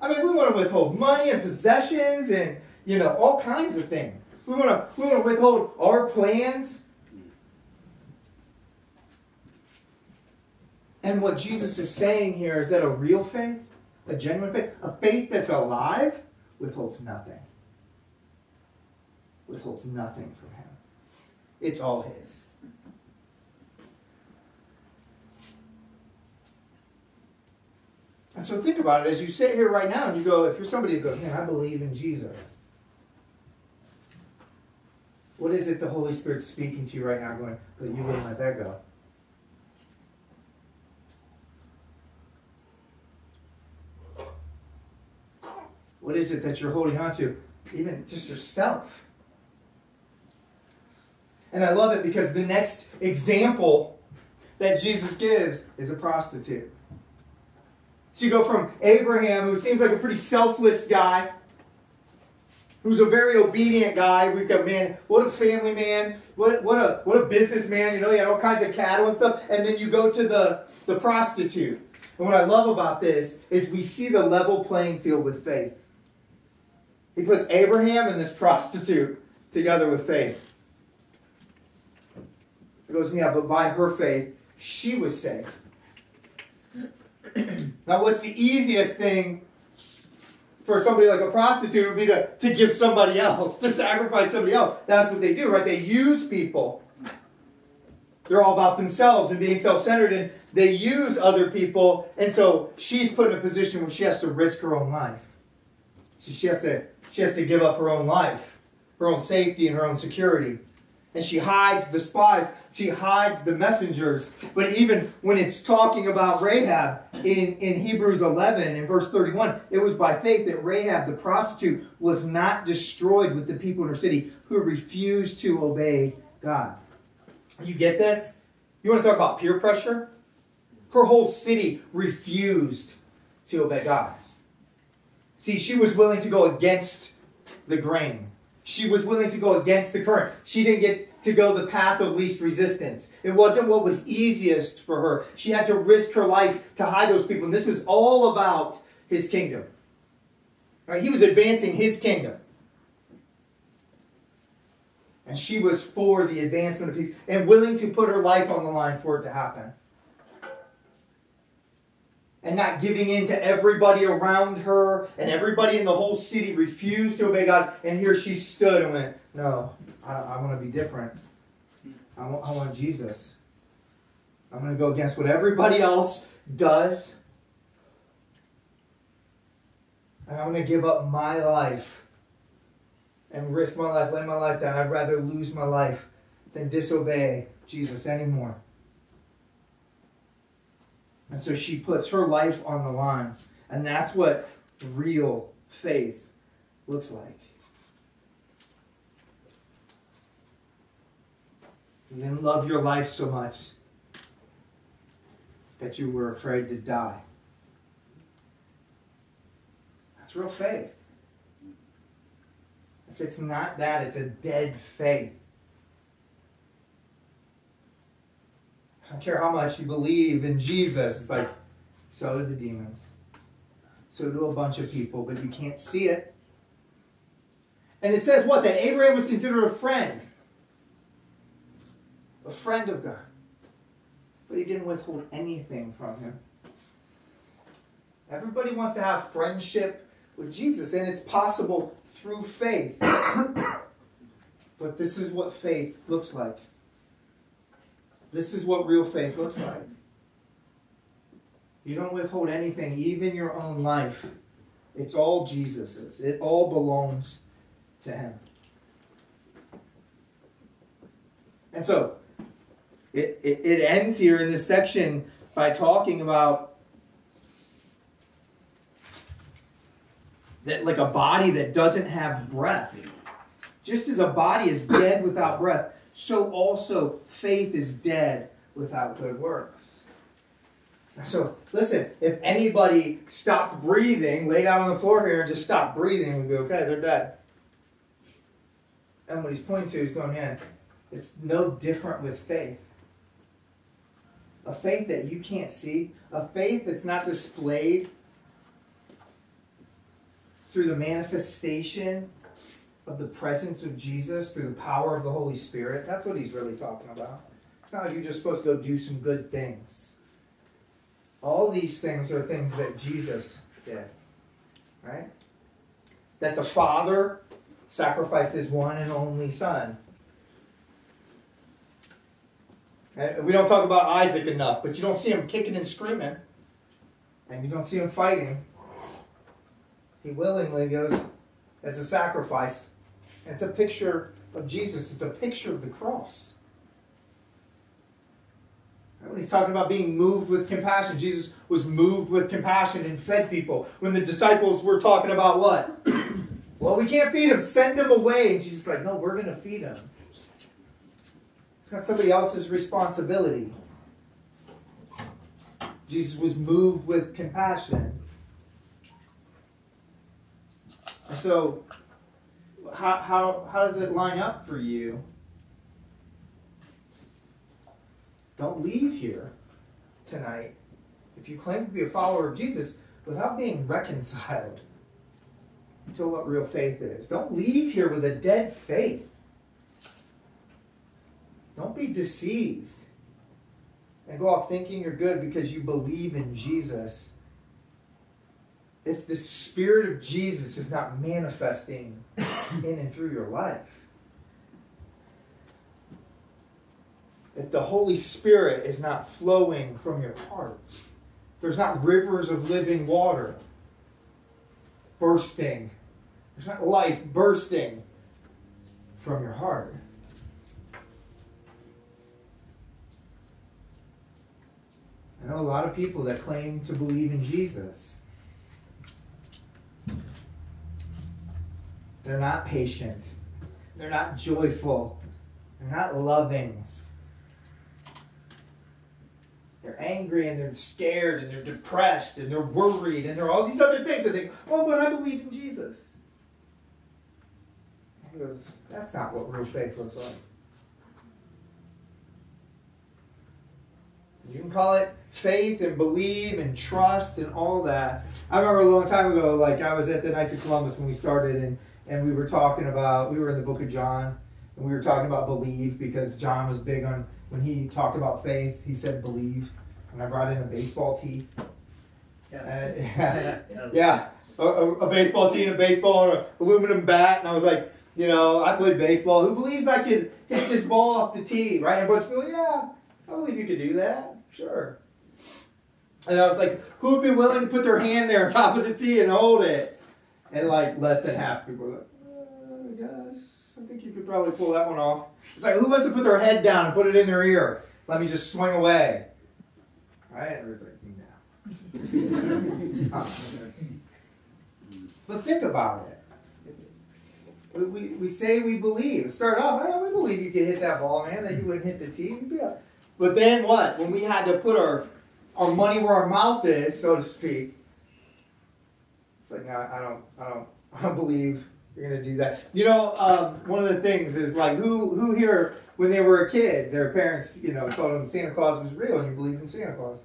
I mean, we want to withhold money and possessions and, you know, all kinds of things. We want to, we want to withhold our plans. And what Jesus is saying here is that a real faith, a genuine faith, a faith that's alive, withholds nothing. Withholds nothing from him. It's all his. And so think about it as you sit here right now and you go, if you're somebody who goes, man, I believe in Jesus. What is it the Holy Spirit's speaking to you right now, going, but you wouldn't let that go? What is it that you're holding on to? Even just yourself. And I love it because the next example that Jesus gives is a prostitute. So you go from Abraham, who seems like a pretty selfless guy, who's a very obedient guy. We've got man, what a family man, what what a what a businessman. You know, he had all kinds of cattle and stuff. And then you go to the the prostitute. And what I love about this is we see the level playing field with faith. He puts Abraham and this prostitute together with faith. It goes, yeah, but by her faith, she was saved. Now, what's the easiest thing for somebody like a prostitute would be to, to give somebody else, to sacrifice somebody else. That's what they do, right? They use people. They're all about themselves and being self centered, and they use other people. And so she's put in a position where she has to risk her own life. So she has to, she has to give up her own life, her own safety, and her own security. and she hides the spies, she hides the messengers. But even when it's talking about Rahab in, in Hebrews 11 in verse 31, it was by faith that Rahab the prostitute was not destroyed with the people in her city who refused to obey God. You get this? You want to talk about peer pressure? Her whole city refused to obey God. See, she was willing to go against the grain. She was willing to go against the current. She didn't get to go the path of least resistance. It wasn't what was easiest for her. She had to risk her life to hide those people. And this was all about his kingdom. Right? He was advancing his kingdom. And she was for the advancement of peace and willing to put her life on the line for it to happen and not giving in to everybody around her, and everybody in the whole city refused to obey God. And here she stood and went, No, I, I want to be different. I want, I want Jesus. I'm going to go against what everybody else does. And I'm going to give up my life and risk my life, lay my life down. I'd rather lose my life than disobey Jesus anymore. And so she puts her life on the line. And that's what real faith looks like. You didn't love your life so much that you were afraid to die. That's real faith. If it's not that, it's a dead faith. Don't care how much you believe in Jesus. It's like, so do the demons. So do a bunch of people, but you can't see it. And it says what? That Abraham was considered a friend. A friend of God. But he didn't withhold anything from him. Everybody wants to have friendship with Jesus, and it's possible through faith. but this is what faith looks like. This is what real faith looks like. You don't withhold anything, even your own life. It's all Jesus's. It all belongs to Him. And so, it, it, it ends here in this section by talking about that like a body that doesn't have breath. Just as a body is dead without breath, so also faith is dead without good works. So listen, if anybody stopped breathing, laid out on the floor here and just stopped breathing, we'd be okay, they're dead. And what he's pointing to is going, man, it's no different with faith. A faith that you can't see, a faith that's not displayed through the manifestation of the presence of Jesus through the power of the Holy Spirit. That's what he's really talking about. It's not like you're just supposed to go do some good things. All these things are things that Jesus did. Right? That the Father sacrificed his one and only Son. We don't talk about Isaac enough, but you don't see him kicking and screaming. And you don't see him fighting. He willingly goes as a sacrifice it's a picture of Jesus, it's a picture of the cross. When he's talking about being moved with compassion, Jesus was moved with compassion and fed people. When the disciples were talking about what? well, we can't feed them, send them away. And Jesus is like, no, we're going to feed them. It's not somebody else's responsibility. Jesus was moved with compassion. And so how, how, how does it line up for you? Don't leave here tonight if you claim to be a follower of Jesus without being reconciled to what real faith is. Don't leave here with a dead faith. Don't be deceived and go off thinking you're good because you believe in Jesus if the Spirit of Jesus is not manifesting in and through your life. If the Holy Spirit is not flowing from your heart, there's not rivers of living water bursting, there's not life bursting from your heart. I know a lot of people that claim to believe in Jesus. They're not patient. They're not joyful. They're not loving. They're angry and they're scared and they're depressed and they're worried and they're all these other things. And they, oh, but I believe in Jesus. He goes, that's not what real faith looks like. You can call it faith and believe and trust and all that. I remember a long time ago, like I was at the Knights of Columbus when we started, and, and we were talking about, we were in the book of John, and we were talking about believe because John was big on, when he talked about faith, he said believe. And I brought in a baseball tee. Yeah. Uh, yeah. yeah. A, a, a baseball tee and a baseball and an aluminum bat. And I was like, you know, I played baseball. Who believes I could hit this ball off the tee? Right? And a bunch of people, yeah, I believe you could do that. Sure. And I was like, who would be willing to put their hand there on top of the tee and hold it? And like less than half people were like, uh, I guess. I think you could probably pull that one off. It's like, who wants to put their head down and put it in their ear? Let me just swing away. Right? And everyone's like, no. but think about it. We, we, we say we believe. Start off, oh, we believe you could hit that ball, man, that you wouldn't hit the tee. But then what? When we had to put our our money where our mouth is, so to speak, it's like, no, I don't, I don't, I don't believe you're gonna do that. You know, um, one of the things is like, who, who here, when they were a kid, their parents, you know, told them Santa Claus was real, and you believe in Santa Claus.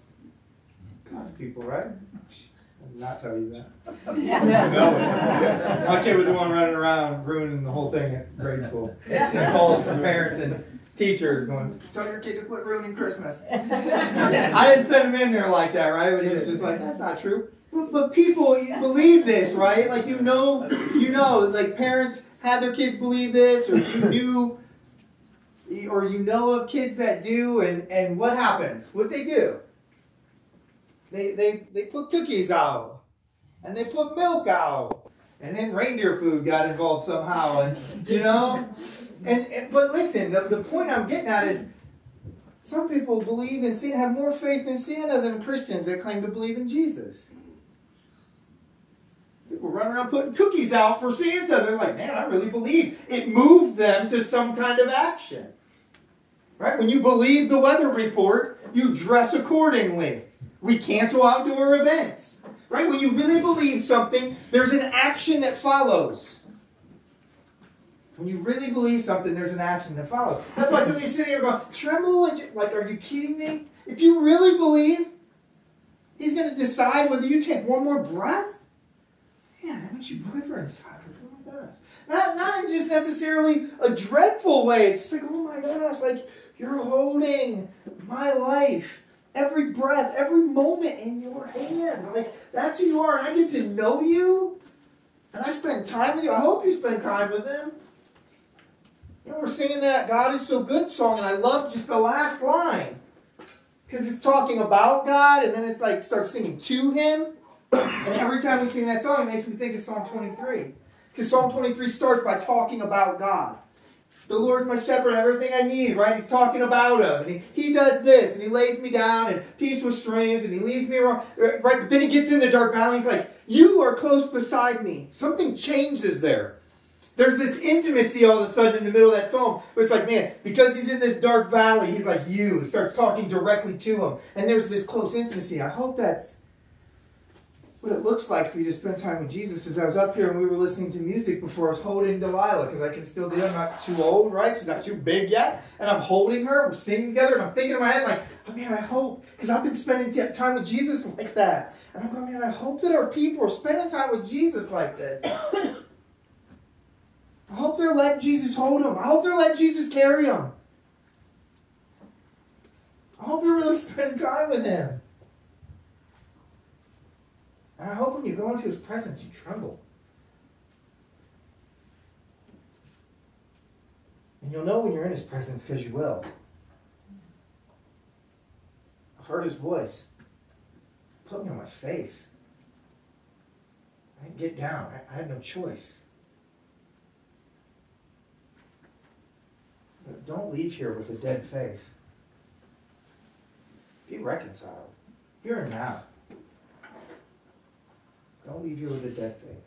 God's people, right? I did not tell you that. no. My kid was the one running around ruining the whole thing at grade school. And calls from parents and teachers going, tell your kid to quit ruining Christmas. I didn't send him in there like that, right? But he was just like, that's not true. But, but people believe this, right? Like you know, you know, like parents had their kids believe this, or you knew, or you know of kids that do, and and what happened? What they do? They they they put cookies out, and they put milk out, and then reindeer food got involved somehow, and you know, and, and but listen, the, the point I'm getting at is some people believe in Santa, have more faith in Santa than Christians that claim to believe in Jesus. People run around putting cookies out for Santa. They're like, man, I really believe it moved them to some kind of action. Right? When you believe the weather report, you dress accordingly. We cancel outdoor events. Right? When you really believe something, there's an action that follows. When you really believe something, there's an action that follows. That's why somebody's sitting here going, tremble, like, are you kidding me? If you really believe, he's going to decide whether you take one more breath. Man, that makes you braver inside. Oh my gosh. Not, not in just necessarily a dreadful way. It's like, oh my gosh, like you're holding my life, every breath, every moment in your hand. Like that's who you are, and I get to know you, and I spend time with you. I hope you spend time with him. You know, we're singing that God is so good song, and I love just the last line. Because it's talking about God, and then it's like starts singing to Him. And every time we sing that song, it makes me think of Psalm 23. Because Psalm 23 starts by talking about God. The Lord's my shepherd, everything I need, right? He's talking about him. And he, he does this, and he lays me down and peace with streams, and he leads me around. Uh, right? But then he gets in the dark valley, he's like, You are close beside me. Something changes there. There's this intimacy all of a sudden in the middle of that psalm where it's like, man, because he's in this dark valley, he's like you. He starts talking directly to him. And there's this close intimacy. I hope that's what it looks like for you to spend time with Jesus. is I was up here and we were listening to music before, I was holding Delilah because I can still do it. I'm not too old, right? She's not too big yet. And I'm holding her. We're singing together. And I'm thinking in my head, like, oh, man, I hope, because I've been spending time with Jesus like that. And I'm going, man, I hope that our people are spending time with Jesus like this. I hope they're letting Jesus hold them. I hope they're letting Jesus carry them. I hope you're really spending time with him. And I hope when you go into his presence, you tremble. And you'll know when you're in his presence because you will. I heard his voice. Put me on my face. I didn't get down. I, I had no choice. But don't leave here with a dead faith. Be reconciled. here and now. Don't leave here with a dead faith.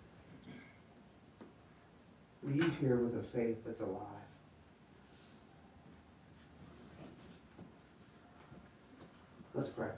Leave here with a faith that's alive. Let's pray.